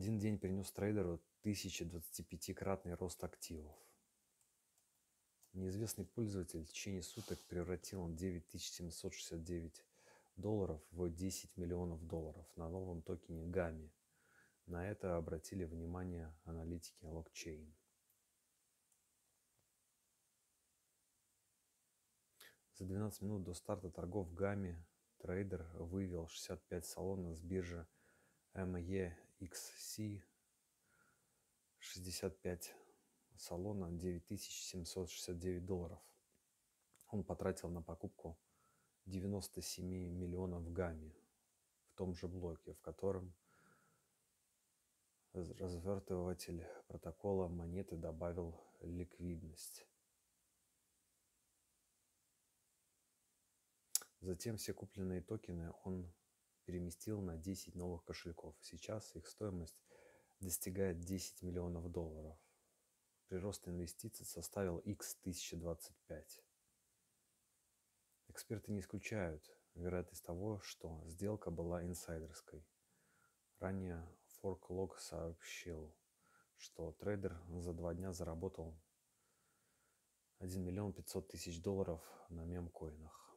Один день принес трейдеру 1025-кратный рост активов. Неизвестный пользователь в течение суток превратил 9769 долларов в 10 миллионов долларов на новом токене ГАМИ. На это обратили внимание аналитики блокчейн. За 12 минут до старта торгов ГАМИ трейдер вывел 65 салонов с биржи MEXC 65 салона 9769 долларов. Он потратил на покупку 97 миллионов в ГАМИ в том же блоке, в котором развертыватель протокола монеты добавил ликвидность. Затем все купленные токены он переместил на 10 новых кошельков. Сейчас их стоимость достигает 10 миллионов долларов. Прирост инвестиций составил x 1025. Эксперты не исключают вероятность того, что сделка была инсайдерской. Ранее ForkLog сообщил, что трейдер за два дня заработал 1 миллион 500 тысяч долларов на мемкоинах.